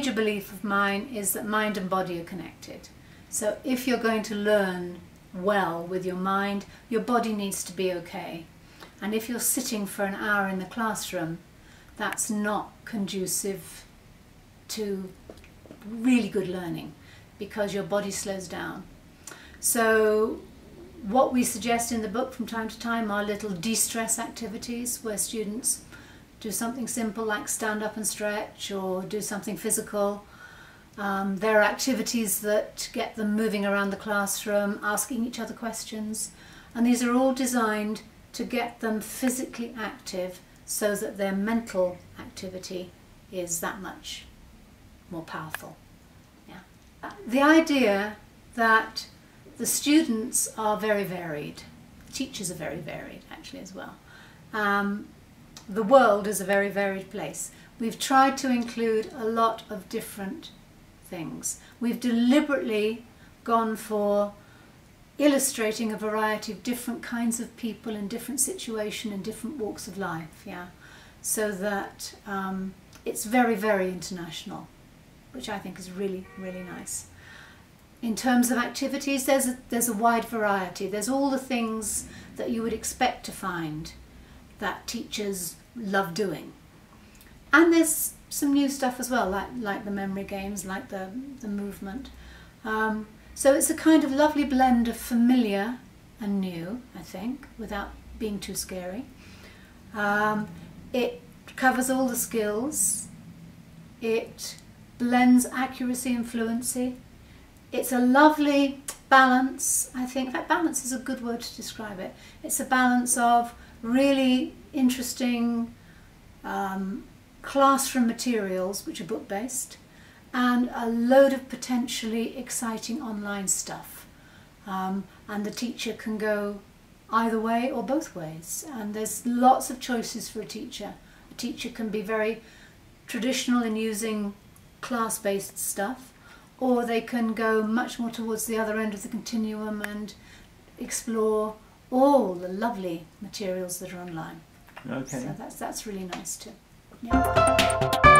belief of mine is that mind and body are connected. So if you're going to learn well with your mind, your body needs to be okay. And if you're sitting for an hour in the classroom, that's not conducive to really good learning because your body slows down. So what we suggest in the book from time to time are little de-stress activities where students do something simple like stand up and stretch or do something physical. Um, there are activities that get them moving around the classroom, asking each other questions, and these are all designed to get them physically active so that their mental activity is that much more powerful. Yeah. The idea that the students are very varied, teachers are very varied actually as well. Um, the world is a very varied place. We've tried to include a lot of different things. We've deliberately gone for illustrating a variety of different kinds of people in different situations and different walks of life, yeah, so that um, it's very, very international, which I think is really, really nice. In terms of activities, there's a, there's a wide variety. There's all the things that you would expect to find that teachers love doing. And there's some new stuff as well, like, like the memory games, like the, the movement. Um, so it's a kind of lovely blend of familiar and new, I think, without being too scary. Um, it covers all the skills. It blends accuracy and fluency. It's a lovely balance, I think. That balance is a good word to describe it. It's a balance of really interesting um, classroom materials, which are book-based, and a load of potentially exciting online stuff. Um, and the teacher can go either way or both ways. And there's lots of choices for a teacher. A teacher can be very traditional in using class-based stuff, or they can go much more towards the other end of the continuum and explore all the lovely materials that are online. Okay. So that's, that's really nice too. Yeah.